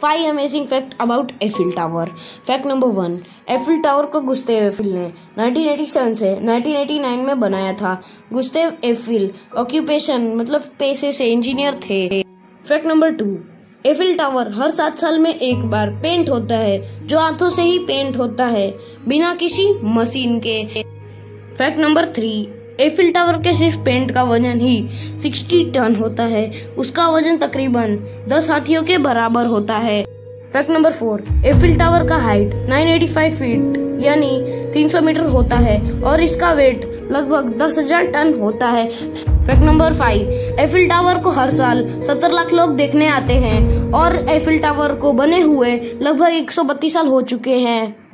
Five amazing fact about Eiffel Tower fact number one Eiffel Tower को Gustave Eiffel ने 1987 से 1989 में बनाया था। गुस्तेव एफिल ऑक्यूपेशन मतलब पेशे से इंजीनियर थे। Fact number two Eiffel Tower हर सात साल में एक बार पेंट होता है, जो हाथों से ही पेंट होता है, बिना किसी मशीन के। Fact number three Eiffel Tower के सिर्फ़ पेंट का वज़न ही 60 टन होता है। उसका वज़न तकरीबन 10 हाथियों के बराबर होता है। Fact number four Eiffel Tower का हाइट 985 फीट यानी 300 मीटर होता है और इसका वेट लगभग 10,000 टन होता है। Fact number five Eiffel Tower को हर साल 70 लाख लोग देखने आते हैं और एफिल टावर को बने हुए लगभग 132 साल हो चुके हैं।